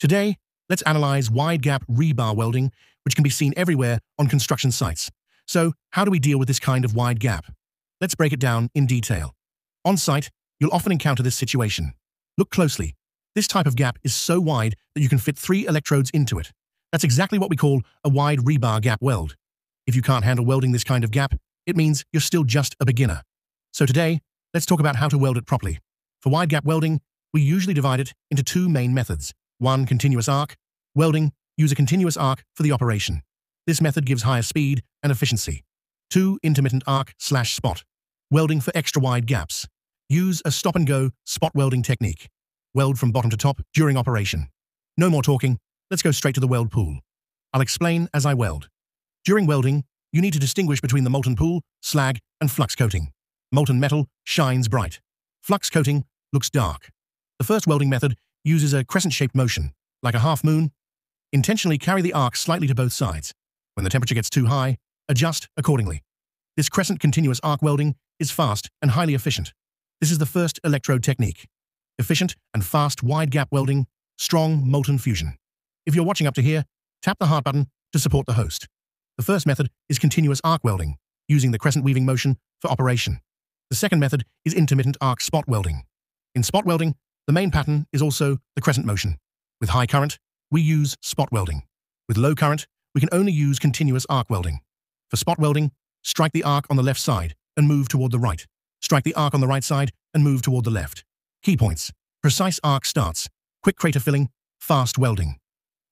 Today, let's analyze wide gap rebar welding, which can be seen everywhere on construction sites. So, how do we deal with this kind of wide gap? Let's break it down in detail. On site, you'll often encounter this situation. Look closely. This type of gap is so wide that you can fit three electrodes into it. That's exactly what we call a wide rebar gap weld. If you can't handle welding this kind of gap, it means you're still just a beginner. So today, let's talk about how to weld it properly. For wide gap welding, we usually divide it into two main methods. One, continuous arc. Welding, use a continuous arc for the operation. This method gives higher speed and efficiency. Two, intermittent arc slash spot. Welding for extra wide gaps. Use a stop-and-go spot welding technique. Weld from bottom to top during operation. No more talking, let's go straight to the weld pool. I'll explain as I weld. During welding, you need to distinguish between the molten pool, slag, and flux coating. Molten metal shines bright. Flux coating looks dark. The first welding method uses a crescent-shaped motion, like a half moon. Intentionally carry the arc slightly to both sides. When the temperature gets too high, adjust accordingly. This crescent continuous arc welding is fast and highly efficient. This is the first electrode technique. Efficient and fast wide gap welding, strong molten fusion. If you're watching up to here, tap the heart button to support the host. The first method is continuous arc welding, using the crescent weaving motion for operation. The second method is intermittent arc spot welding. In spot welding, the main pattern is also the crescent motion. With high current, we use spot welding. With low current, we can only use continuous arc welding. For spot welding, strike the arc on the left side and move toward the right. Strike the arc on the right side and move toward the left. Key points. Precise arc starts. Quick crater filling. Fast welding.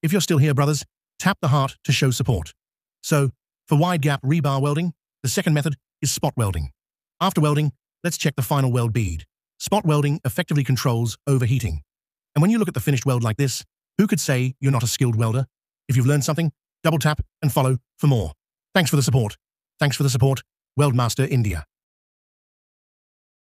If you're still here, brothers, tap the heart to show support. So, for wide gap rebar welding, the second method is spot welding. After welding, let's check the final weld bead. Spot welding effectively controls overheating. And when you look at the finished weld like this, who could say you're not a skilled welder? If you've learned something, double tap and follow for more. Thanks for the support. Thanks for the support, Weldmaster India.